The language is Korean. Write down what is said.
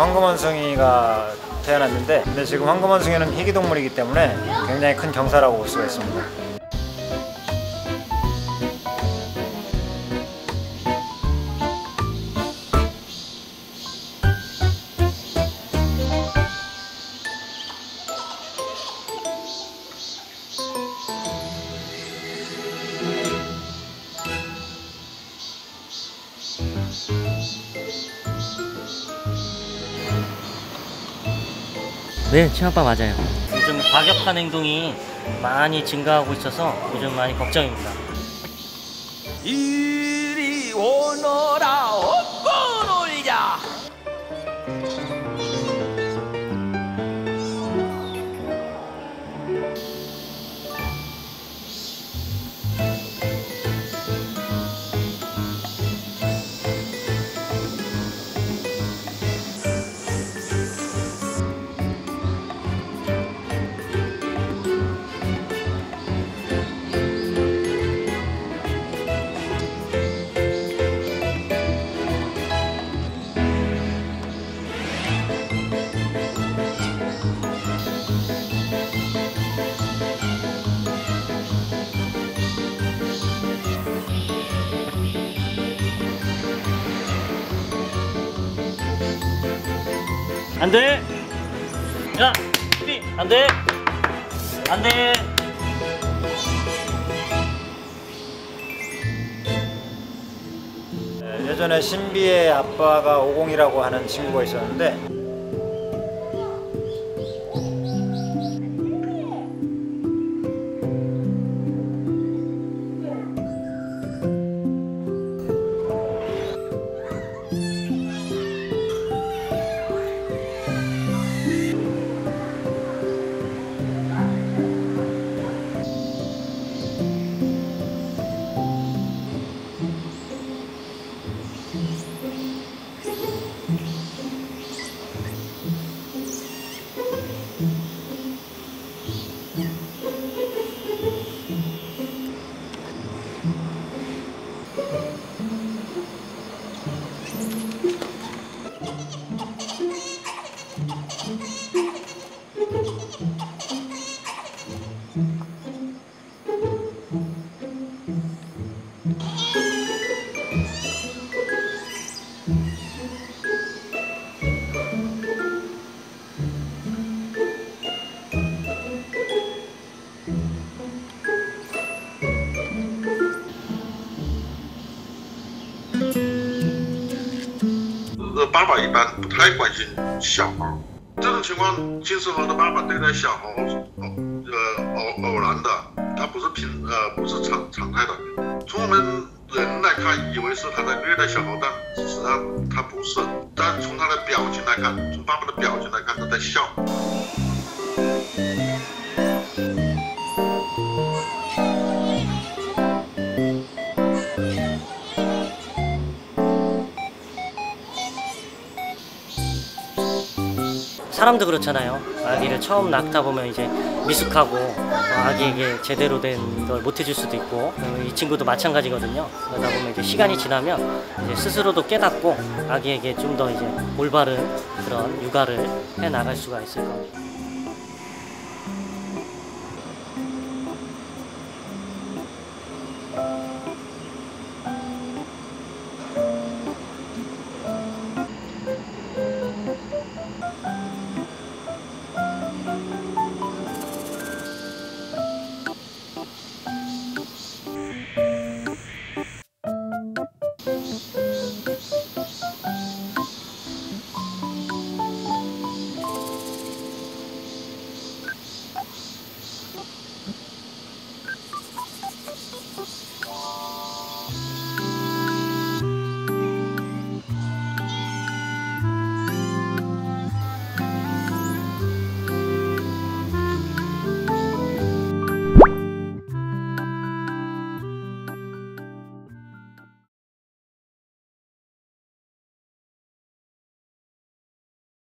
황금원숭이가 태어났는데 근데 지금 황금원숭이는 희귀동물이기 때문에 굉장히 큰 경사라고 볼 수가 있습니다. 네, 친아빠 맞아요. 요즘 과격한 행동이 많이 증가하고 있어서 요즘 많이 걱정입니다. 이리 오너라 업고 놀자 안 돼! 야! 삐! 안 돼! 안 돼! 네, 예전에 신비의 아빠가 오공이라고 하는 친구가 있었는데 爸爸一般不太关心小孩，这种情况，金丝猴的爸爸对待小猴，偶呃偶偶然的，他不是平呃不是常常态的。从我们人来看，以为是他在虐待小猴，但实际上他不是。但从他的表情来看，从爸爸的表情来看，他在笑。 사람도 그렇잖아요. 아기를 처음 낳다 보면 이제 미숙하고 어, 아기에게 제대로 된 걸 못 해줄 수도 있고 어, 이 친구도 마찬가지거든요. 그러다 보면 이제 시간이 지나면 이제 스스로도 깨닫고 아기에게 좀 더 이제 올바른 그런 육아를 해 나갈 수가 있을 겁니다.